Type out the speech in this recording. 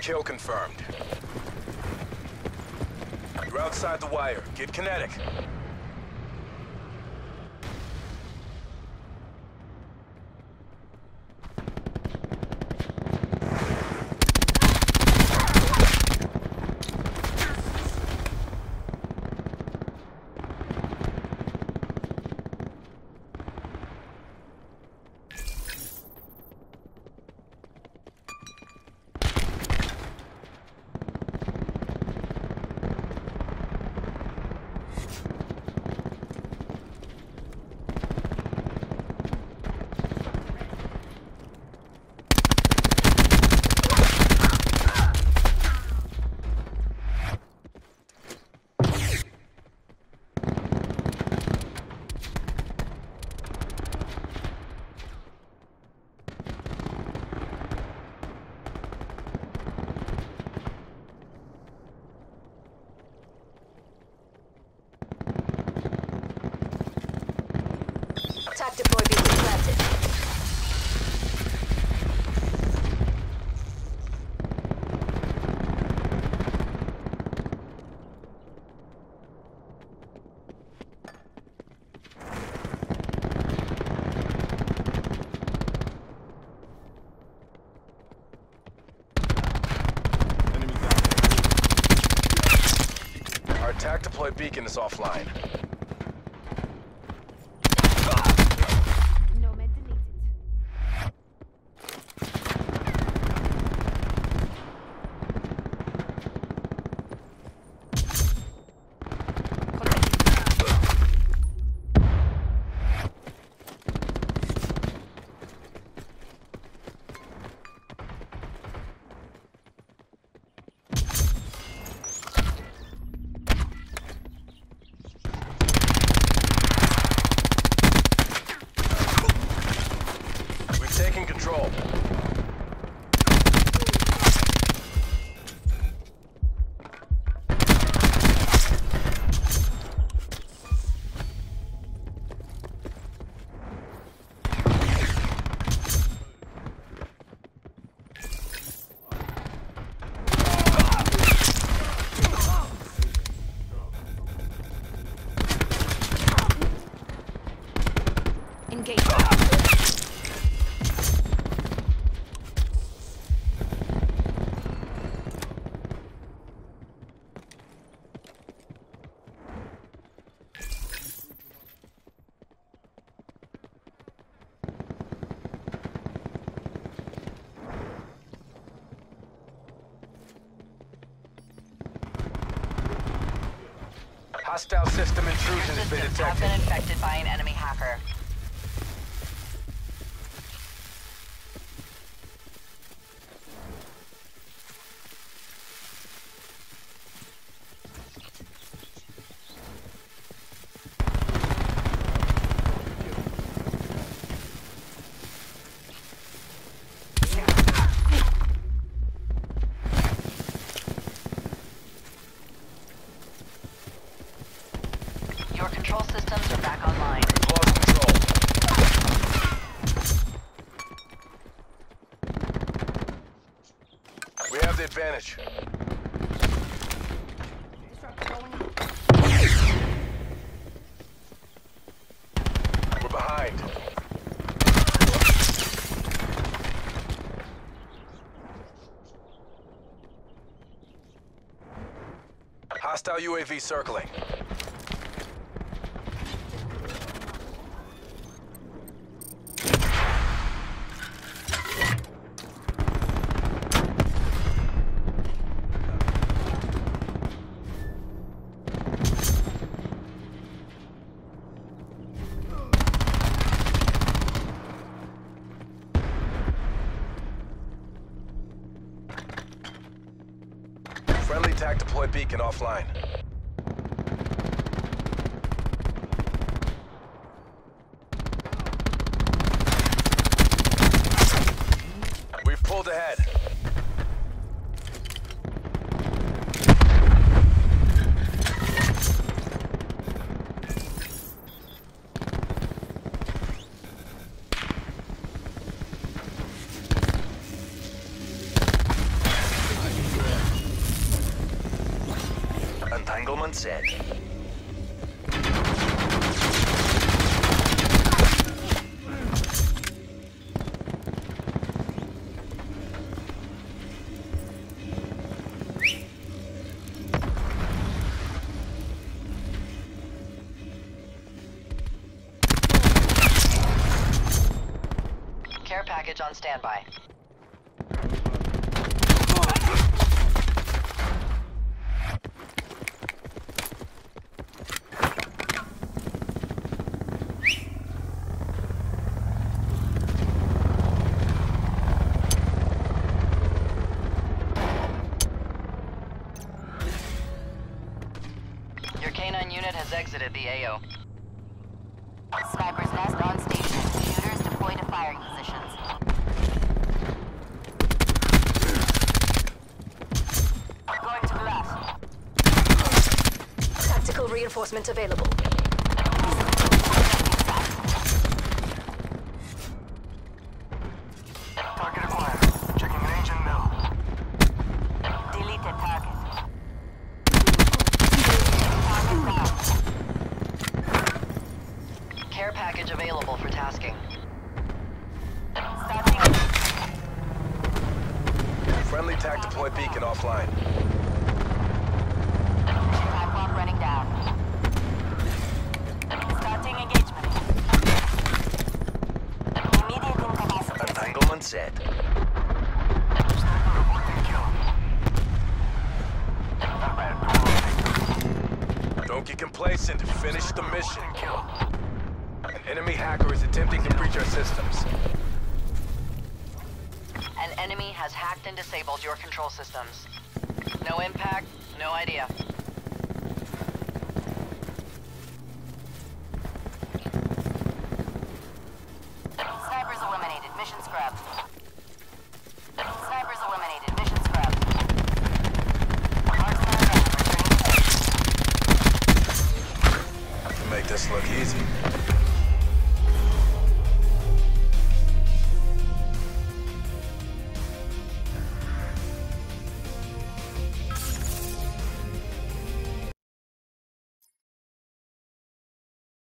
Kill confirmed. You're outside the wire. Get kinetic. Deploy beacon planted. Our attack deploy beacon is offline. Control. Engage. Hostile system intrusion has been Systems have detected. been infected by an enemy hacker. Your control systems are back online. We have the advantage. We're behind. Hostile UAV circling. Attack deploy beacon offline. Entanglement set. Care package on standby. Has the AO. Sniper's nest on station. Shooters deploy to firing positions. Going to glass. Tactical reinforcement available. TAC deploy beacon offline. Running down. Starting engagement. Immediate incapacity. Entanglement set. Sniper reporting kill. Not bad. Don't get complacent. Finish the mission. An enemy hacker is attempting to breach our systems. Has hacked and disabled your control systems. No impact, no idea.